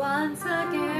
once again.